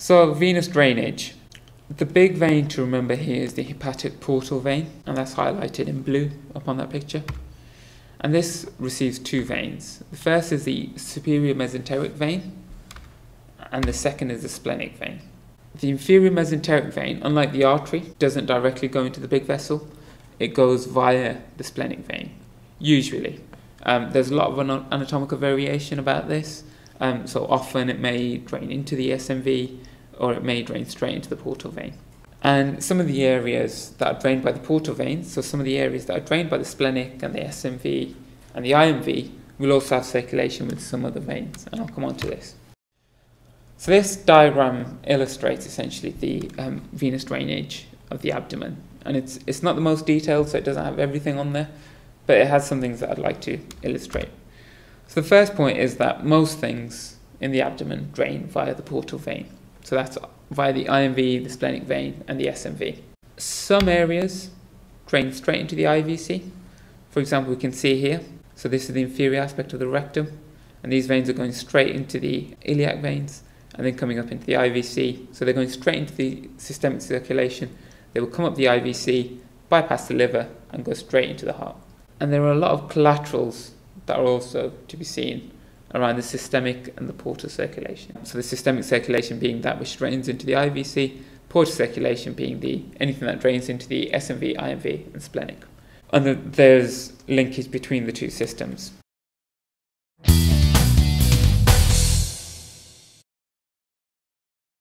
So, venous drainage. The big vein to remember here is the hepatic portal vein, and that's highlighted in blue up on that picture. And this receives two veins. The first is the superior mesenteric vein, and the second is the splenic vein. The inferior mesenteric vein, unlike the artery, doesn't directly go into the big vessel, it goes via the splenic vein, usually. Um, there's a lot of anatomical variation about this, um, so often it may drain into the SMV or it may drain straight into the portal vein. And some of the areas that are drained by the portal vein, so some of the areas that are drained by the splenic and the SMV and the IMV, will also have circulation with some other veins, and I'll come on to this. So this diagram illustrates essentially the um, venous drainage of the abdomen, and it's it's not the most detailed, so it doesn't have everything on there, but it has some things that I'd like to illustrate. So the first point is that most things in the abdomen drain via the portal vein. So that's via the IMV, the splenic vein, and the SMV. Some areas drain straight into the IVC. For example, we can see here. So this is the inferior aspect of the rectum, and these veins are going straight into the iliac veins and then coming up into the IVC. So they're going straight into the systemic circulation. They will come up the IVC, bypass the liver, and go straight into the heart. And there are a lot of collaterals that are also to be seen around the systemic and the portal circulation. So the systemic circulation being that which drains into the IVC, portal circulation being the anything that drains into the SMV, IMV, and splenic. And the, there's linkage between the two systems.